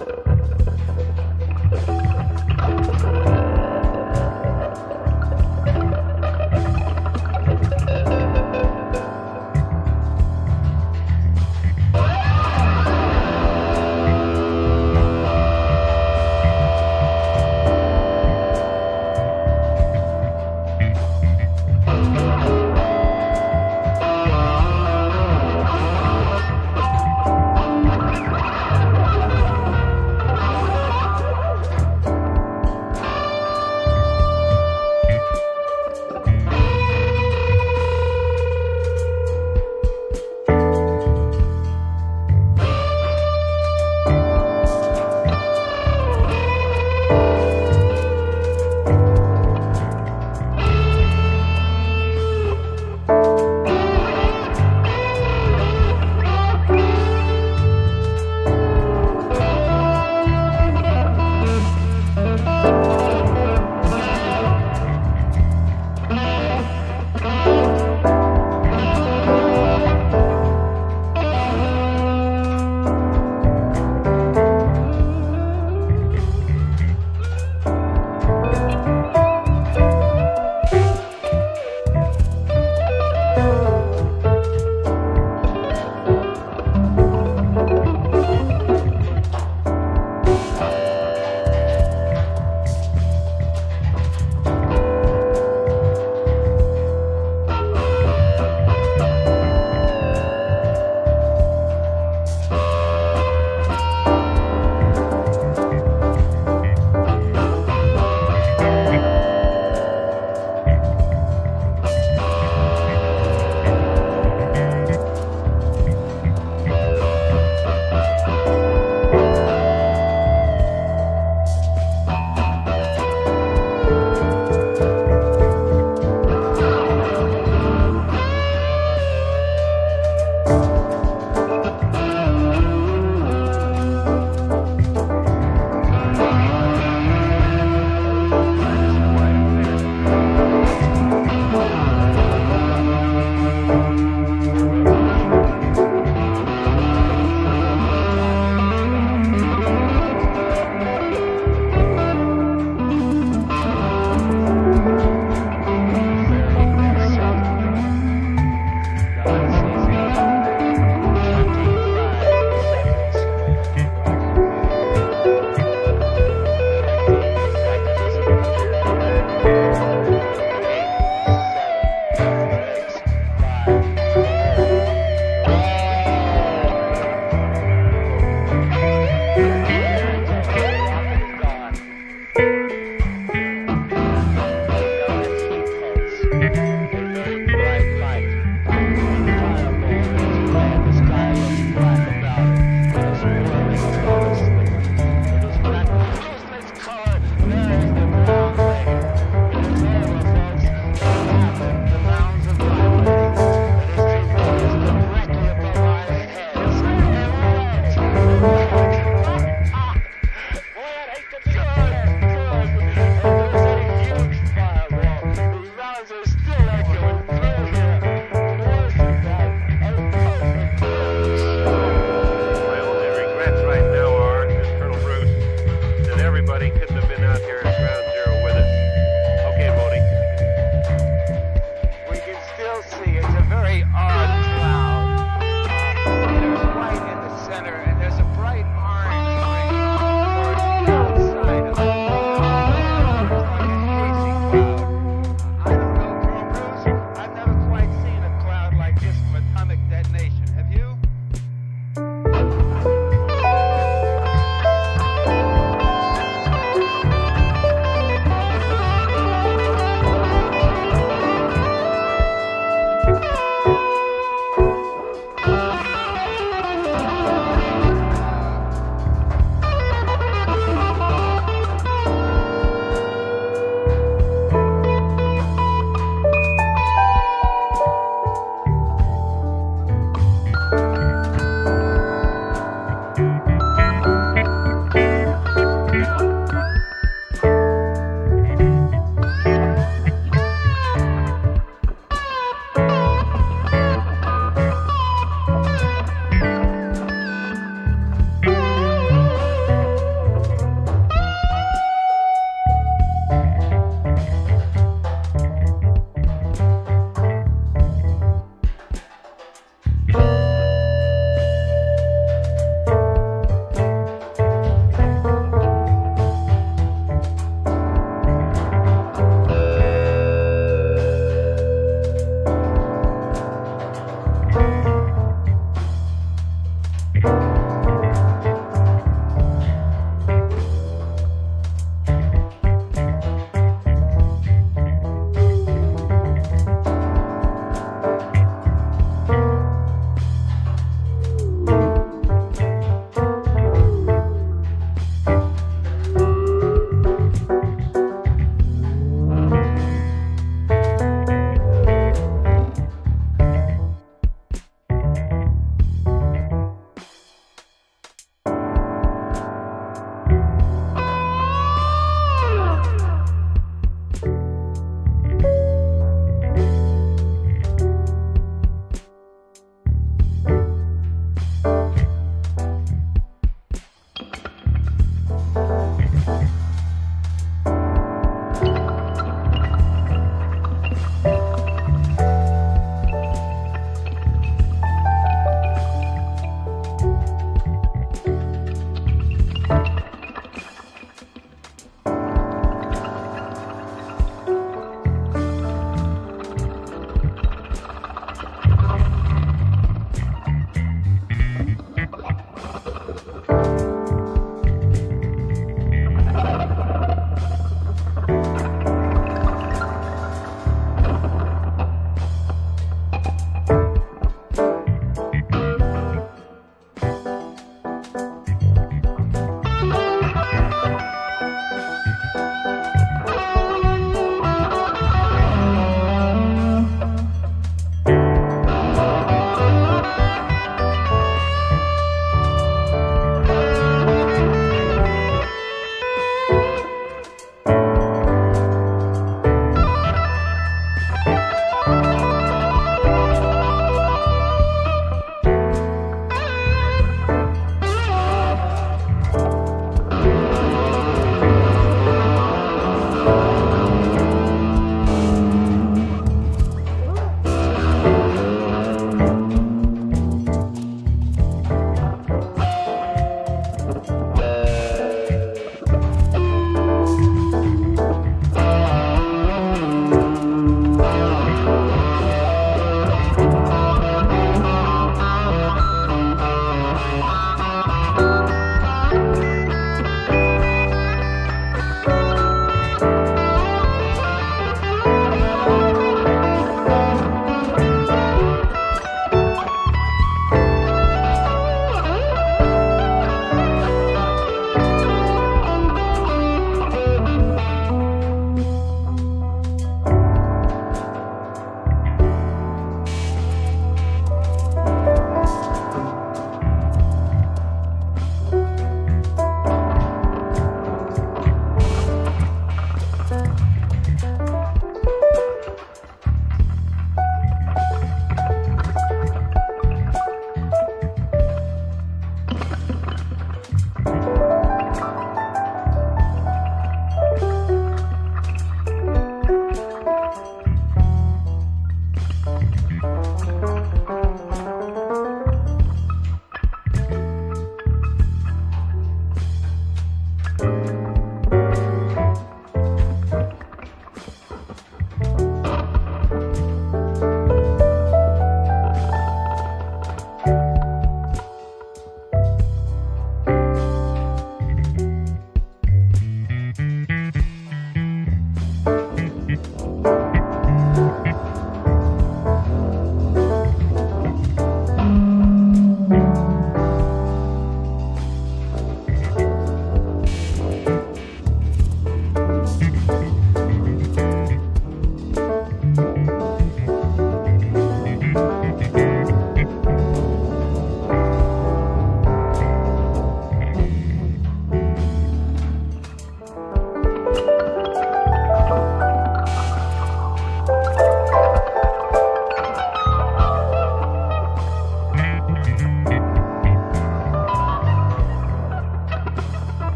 Uh...